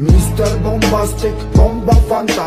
Mr. Bombastic, bomba fantastic